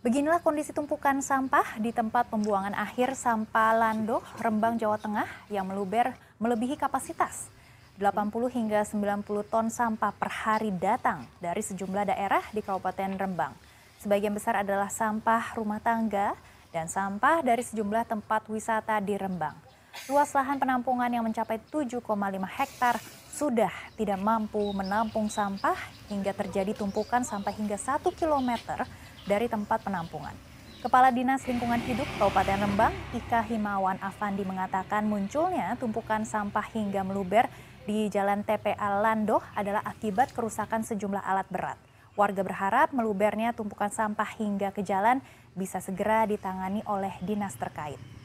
Beginilah kondisi tumpukan sampah di tempat pembuangan akhir sampah Lando, Rembang, Jawa Tengah yang meluber melebihi kapasitas. 80 hingga 90 ton sampah per hari datang dari sejumlah daerah di Kabupaten Rembang. Sebagian besar adalah sampah rumah tangga dan sampah dari sejumlah tempat wisata di Rembang. Luas lahan penampungan yang mencapai 7,5 hektar sudah tidak mampu menampung sampah hingga terjadi tumpukan sampai hingga 1 kilometer dari tempat penampungan. Kepala Dinas Lingkungan Hidup Kabupaten Rembang, Ika Himawan Afandi mengatakan munculnya tumpukan sampah hingga meluber di Jalan TPA Lando adalah akibat kerusakan sejumlah alat berat. Warga berharap melubernya tumpukan sampah hingga ke jalan bisa segera ditangani oleh dinas terkait.